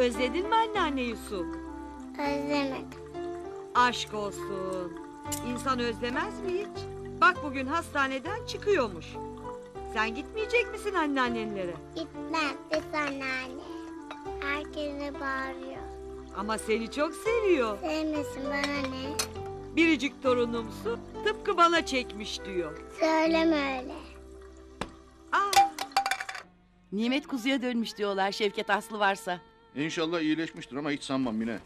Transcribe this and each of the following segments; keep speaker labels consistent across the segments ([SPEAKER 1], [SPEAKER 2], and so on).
[SPEAKER 1] Özledin mi anneanneyi Su?
[SPEAKER 2] Özlemedim.
[SPEAKER 1] Aşk olsun. İnsan özlemez mi hiç? Bak bugün hastaneden çıkıyormuş. Sen gitmeyecek misin anneannenlere?
[SPEAKER 2] Gitmem biz anneanne. Herkese bağırıyor.
[SPEAKER 1] Ama seni çok seviyor.
[SPEAKER 2] Sevmesin bana ne?
[SPEAKER 1] Biricik torunumsu tıpkı bana çekmiş diyor.
[SPEAKER 2] Söyleme öyle.
[SPEAKER 1] Aa,
[SPEAKER 3] Nimet kuzuya dönmüş diyorlar Şevket Aslı varsa.
[SPEAKER 4] İnşallah iyileşmiştir ama hiç sanmam yine.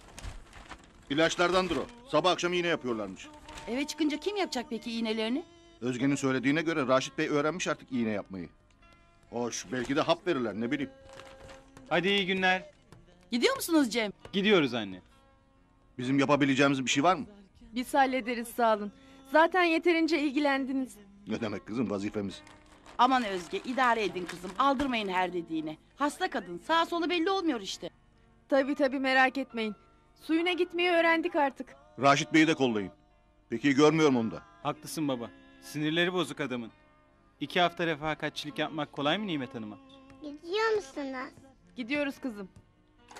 [SPEAKER 4] İlaçlardandır o. Sabah akşam iğne yapıyorlarmış.
[SPEAKER 3] Eve çıkınca kim yapacak peki iğnelerini?
[SPEAKER 4] Özge'nin söylediğine göre Raşit Bey öğrenmiş artık iğne yapmayı. Hoş belki de hap verirler ne bileyim.
[SPEAKER 5] Hadi iyi günler.
[SPEAKER 3] Gidiyor musunuz Cem?
[SPEAKER 5] Gidiyoruz anne.
[SPEAKER 4] Bizim yapabileceğimiz bir şey var mı?
[SPEAKER 6] Biz hallederiz sağ olun. Zaten yeterince ilgilendiniz.
[SPEAKER 4] Ne demek kızım vazifemiz.
[SPEAKER 3] Aman Özge idare edin kızım aldırmayın her dediğine. Hasta kadın sağ solu belli olmuyor işte.
[SPEAKER 6] Tabii tabii merak etmeyin. Suyuna gitmeyi öğrendik artık.
[SPEAKER 4] Raşit Bey'i de kollayın. Peki görmüyorum onu da.
[SPEAKER 5] Haklısın baba. Sinirleri bozuk adamın. İki hafta refakatçilik yapmak kolay mı Nimet Hanım'a?
[SPEAKER 2] Gidiyor musunuz?
[SPEAKER 6] Gidiyoruz kızım.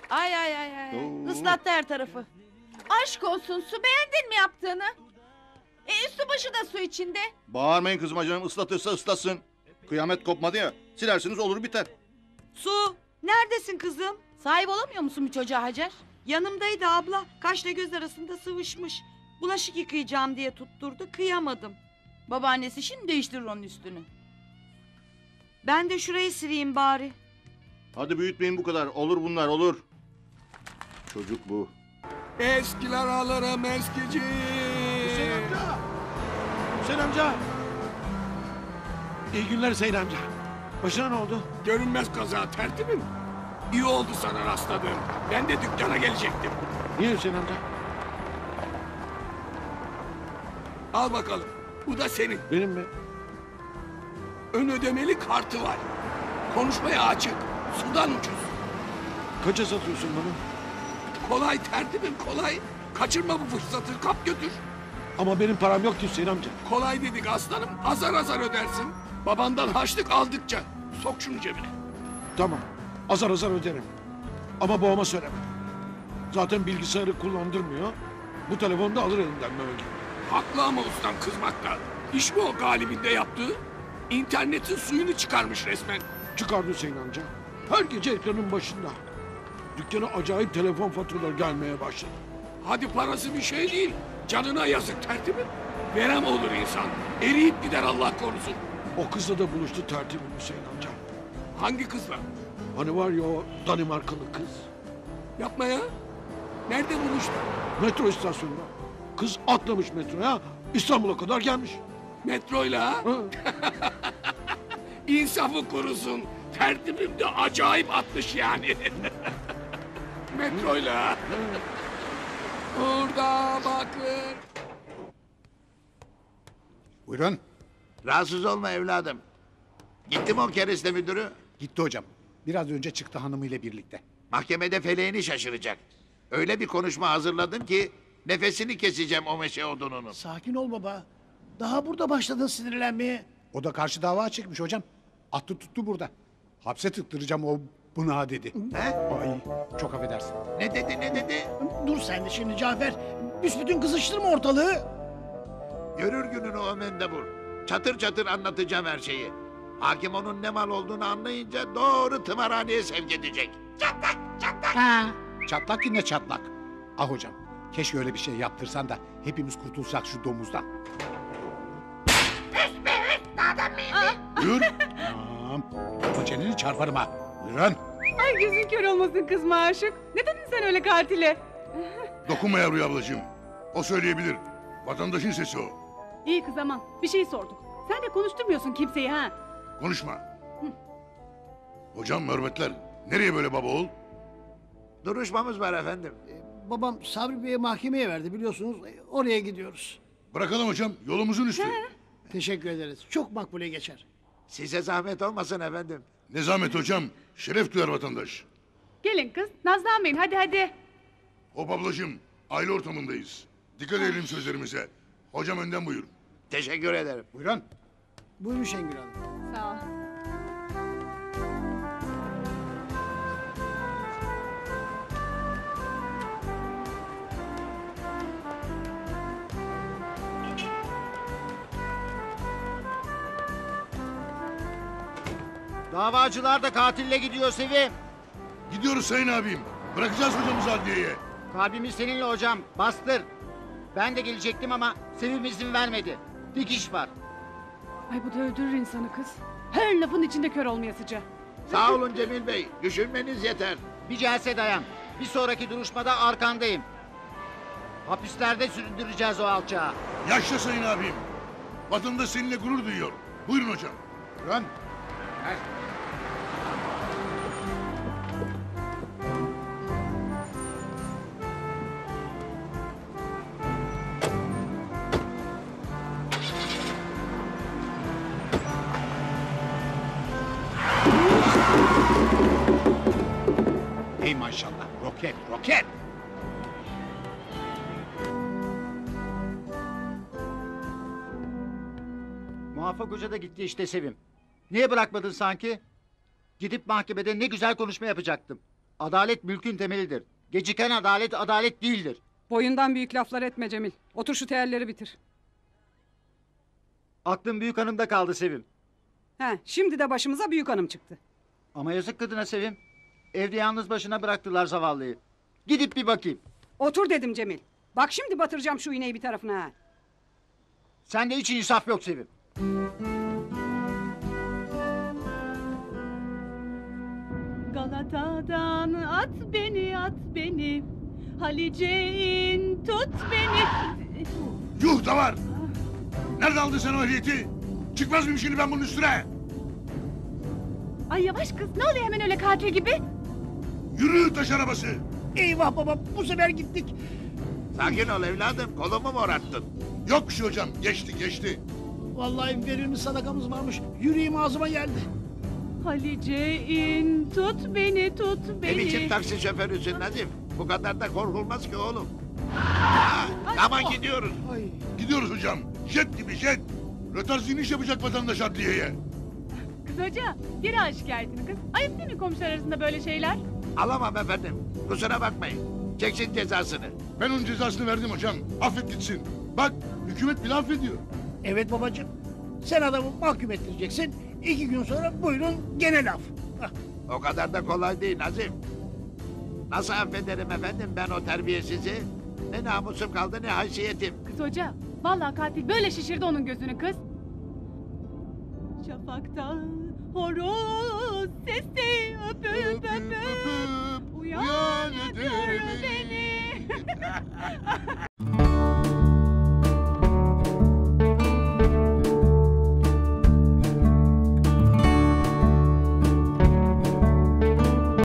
[SPEAKER 3] Ay ay ay ay.
[SPEAKER 4] Oo.
[SPEAKER 3] Islattı her tarafı. Aşk olsun su beğendin mi yaptığını? E üstü başı da su içinde.
[SPEAKER 4] Bağırmayın kızıma canım ıslatırsa ıslasın. Kıyamet kopmadı ya. Silersiniz olur biter.
[SPEAKER 1] Su, neredesin kızım?
[SPEAKER 3] Sahip olamıyor musun bir çocuğa Hacer?
[SPEAKER 1] Yanımdaydı abla. Kaşla göz arasında sıvışmış. Bulaşık yıkayacağım diye tutturdu. Kıyamadım.
[SPEAKER 3] Babaannesi şimdi değiştirir onun üstünü.
[SPEAKER 1] Ben de şurayı sileyim bari.
[SPEAKER 4] Hadi büyütmeyin bu kadar. Olur bunlar olur. Çocuk bu.
[SPEAKER 7] Eskiler alırım eskici.
[SPEAKER 8] Hüseyin amca. Hüseyin amca. İyi günler Hüseyin amca. Başına ne oldu?
[SPEAKER 7] Görünmez kaza tertibim. İyi oldu sana rastladım. Ben de dükkana gelecektim.
[SPEAKER 8] Niye Hüseyin amca?
[SPEAKER 7] Al bakalım. Bu da senin.
[SPEAKER 8] Benim mi?
[SPEAKER 7] Ön ödemeli kartı var. Konuşmaya açık. Sudan ucuz.
[SPEAKER 8] Kaça satıyorsun bana?
[SPEAKER 7] Kolay tertibim kolay. Kaçırma bu fırsatı. Kap götür.
[SPEAKER 8] Ama benim param yok ki Hüseyin amca.
[SPEAKER 7] Kolay dedik aslanım. Azar azar ödersin. Babandan harçlık aldıkça. Sok şunu cebine.
[SPEAKER 8] Tamam. Azar azar öderim. Ama babama söyleme. Zaten bilgisayarı kullandırmıyor. Bu telefonu da alır elinden böyle.
[SPEAKER 7] Haklı ama ustam kızmakta. İş mi o galibinde yaptığı? İnternetin suyunu çıkarmış resmen.
[SPEAKER 8] Çıkardı Hüseyin amca. Her gece ekranın başında. Dükkana acayip telefon faturaları gelmeye başladı.
[SPEAKER 7] Hadi parası bir şey değil. Canına yazık tertibim. Verem olur insan. Eriyip gider Allah korusun.
[SPEAKER 8] O kızla da buluştu tertibim Hüseyin amca.
[SPEAKER 7] Hangi kızla?
[SPEAKER 8] Hani var ya o Danimarkalı kız.
[SPEAKER 7] Yapma ya. Nerede buluştu?
[SPEAKER 8] Metro istasyonunda. Kız atlamış metroya İstanbul'a kadar gelmiş.
[SPEAKER 7] Metroyla ha?
[SPEAKER 8] Ha,
[SPEAKER 7] İnsafı kurusun. Tertibim de acayip atmış yani. Metroyla ha? Burada bakın.
[SPEAKER 9] Buyurun.
[SPEAKER 10] Rahatsız olma evladım. Gitti mi o kereste müdürü?
[SPEAKER 9] Gitti hocam. Biraz önce çıktı hanımıyla birlikte.
[SPEAKER 10] Mahkemede feleğini şaşıracak. Öyle bir konuşma hazırladım ki nefesini keseceğim o meşe odununun.
[SPEAKER 9] Sakin ol baba. Daha burada başladın sinirlenmeye. O da karşı dava çıkmış hocam. Attı tuttu burada. Hapse tıktıracağım o buna dedi.
[SPEAKER 10] He?
[SPEAKER 9] Ay çok affedersin.
[SPEAKER 10] Ne dedi ne dedi?
[SPEAKER 9] Dur sen de şimdi Cafer. Büsbütün kızıştırma ortalığı.
[SPEAKER 10] Görür gününü o mendebur. Çatır çatır anlatacağım her şeyi. Hakim onun ne mal olduğunu anlayınca doğru tımarhaneye sevk edecek.
[SPEAKER 9] Ha. Çatlak yine çatlak. Ah hocam. Keşke öyle bir şey yaptırsan da hepimiz kurtulsak şu domuzdan.
[SPEAKER 4] Buyur.
[SPEAKER 9] Tamam. Ama çeneni çarparım ha. Buyurun.
[SPEAKER 6] Ay gözün kör olmasın kızma aşık. Ne dedin sen öyle katile?
[SPEAKER 4] Dokunma yavruya ablacığım. O söyleyebilir. Vatandaşın sesi o.
[SPEAKER 11] İyi kız aman bir şey sorduk. Sen de konuşturmuyorsun kimseyi ha.
[SPEAKER 4] Konuşma. Hocam hürmetler. Nereye böyle baba oğul?
[SPEAKER 10] Duruşmamız var efendim.
[SPEAKER 9] Babam Sabri Bey'e mahkemeye verdi biliyorsunuz. Oraya gidiyoruz.
[SPEAKER 4] Bırakalım hocam. Yolumuzun üstü.
[SPEAKER 9] Teşekkür ederiz. Çok makbule geçer.
[SPEAKER 10] Size zahmet olmasın efendim.
[SPEAKER 4] Ne zahmet hocam. Şeref duyar vatandaş.
[SPEAKER 11] Gelin kız nazlanmayın hadi hadi.
[SPEAKER 4] Hop ablacığım. Aile ortamındayız. Dikkat edelim sözlerimize. Hocam önden buyur.
[SPEAKER 10] Teşekkür ederim.
[SPEAKER 9] Buyurun. Buyurun Şengül Hanım.
[SPEAKER 12] Davacılar da katille gidiyor Sevim.
[SPEAKER 13] Gidiyoruz sayın abim. Bırakacağız hocamızı adliyeye.
[SPEAKER 12] Kalbimiz seninle hocam. Bastır. Ben de gelecektim ama Sevim izin vermedi. Dikiş var.
[SPEAKER 11] Ay bu da öldürür insanı kız. Her lafın içinde kör olmayasıca.
[SPEAKER 10] Sağ olun Cemil Bey. Düşünmeniz yeter.
[SPEAKER 12] Bir celse dayan. Bir sonraki duruşmada arkandayım. Hapislerde sürdüreceğiz o alçağı.
[SPEAKER 13] Yaşla sayın abim. Vatandaş seninle gurur duyuyor. Buyurun hocam.
[SPEAKER 10] Rön.
[SPEAKER 9] Ey maşallah. Roket, roket.
[SPEAKER 12] Muvaffak Hoca da gitti işte Sevim. Niye bırakmadın sanki? Gidip mahkemede ne güzel konuşma yapacaktım. Adalet mülkün temelidir. Geciken adalet adalet değildir.
[SPEAKER 11] Boyundan büyük laflar etme Cemil. Otur şu teelleri bitir.
[SPEAKER 12] Aklım büyük hanımda kaldı Sevim.
[SPEAKER 11] He, şimdi de başımıza büyük hanım çıktı.
[SPEAKER 12] Ama yazık kadına Sevim. Evde yalnız başına bıraktılar zavallıyı. Gidip bir bakayım.
[SPEAKER 11] Otur dedim Cemil. Bak şimdi batıracağım şu iğneyi bir tarafına ha.
[SPEAKER 12] Sende hiç insaf yok Sevim.
[SPEAKER 11] Galata'dan at beni at beni. Halice'in tut beni.
[SPEAKER 13] Yuh da var. Nerede aldın sen o ehliyeti? Çıkmaz mıyım şimdi ben bunun üstüne?
[SPEAKER 11] Ay yavaş kız ne oluyor hemen öyle katil gibi?
[SPEAKER 13] Yürü taş arabası.
[SPEAKER 9] Eyvah baba bu sefer gittik.
[SPEAKER 10] Sakin ol evladım. Kolumu morarttın.
[SPEAKER 13] Yok bir şey hocam. Geçti geçti.
[SPEAKER 9] Vallahi verilmiş sadakamız varmış. Yüreğim ağzıma geldi.
[SPEAKER 11] Halice'in tut beni tut
[SPEAKER 10] Ne biçim taksi şoförüsün Nazif? Bu kadar da korkulmaz ki oğlum. Ha, aman gidiyoruz.
[SPEAKER 9] Ay.
[SPEAKER 13] Gidiyoruz hocam. Jet gibi jet. Rötarz iniş yapacak vatandaş adliyeye.
[SPEAKER 11] Kız hoca geri al şikayetini kız. Ayıp değil mi komşular arasında böyle şeyler?
[SPEAKER 10] Alamam efendim. Kusura bakmayın. Çeksin cezasını.
[SPEAKER 13] Ben onun cezasını verdim hocam. Affet gitsin. Bak hükümet bile affediyor.
[SPEAKER 9] Evet babacığım. Sen adamı mahkum ettireceksin. İki gün sonra buyurun gene laf. Hah.
[SPEAKER 10] O kadar da kolay değil Nazif. Nasıl affederim efendim ben o terbiyesizi? Ne namusum kaldı ne haysiyetim.
[SPEAKER 11] Kız hoca vallahi katil böyle şişirdi onun gözünü kız. Şafakta horoz sesi öpüp öpüp